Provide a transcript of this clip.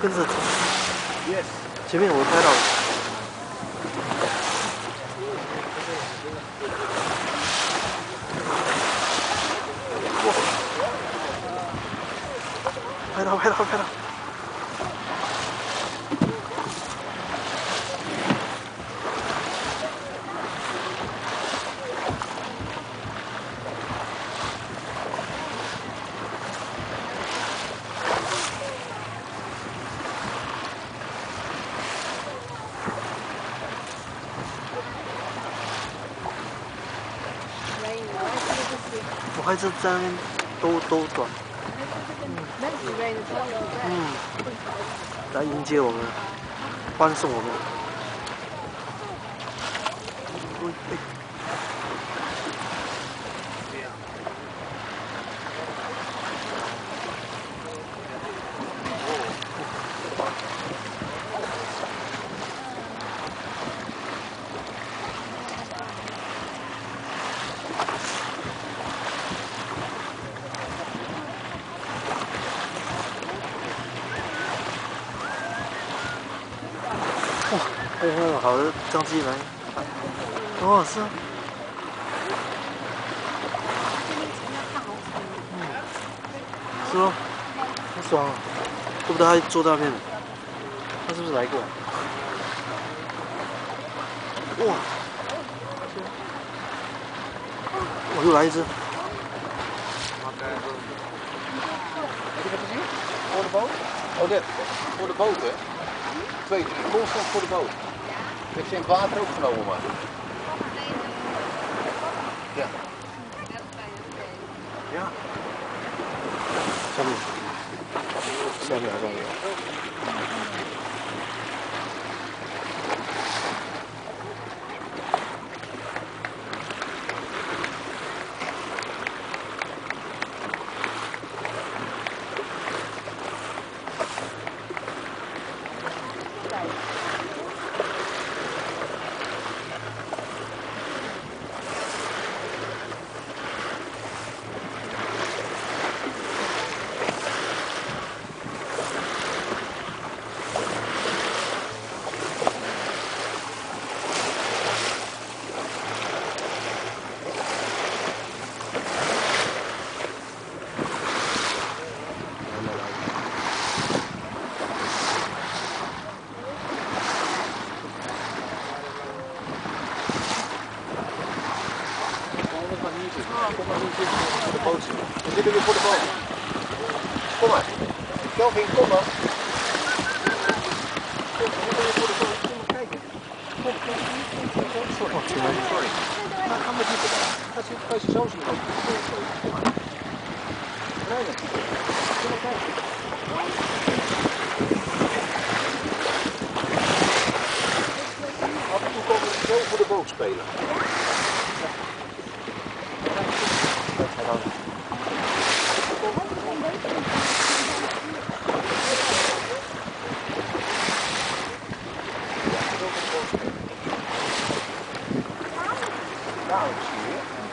跟着走。前面我拍到了。拍到拍到拍到。还是在那边兜兜转，嗯，来迎接我们，欢送我们。哇，还有那种好的相机来，哦是啊，是哦，好爽啊！怪不得他坐在那边，他是不是来过？哇，我又来一只，Voor de boot? Oh, dit. Voor de boot, hè? Twee, constant voor de boot. Ja. Heeft ze in het water ook genomen maar? Ja. Ja. Sorry. Sorry, sorry. Kom maar niet zitten voor de boot zitten. We zitten voor de boot. Kom maar. Kelvin, kom dan. Kom, we zitten voor de boot. Kom maar kijken. Kom, kom. Sorry, sorry. sorry. Ga, ga maar dan. Ga, je- ga je zo zien. Kom, kom, kom maar. Rijden. Kom maar voor de boot spelen. here.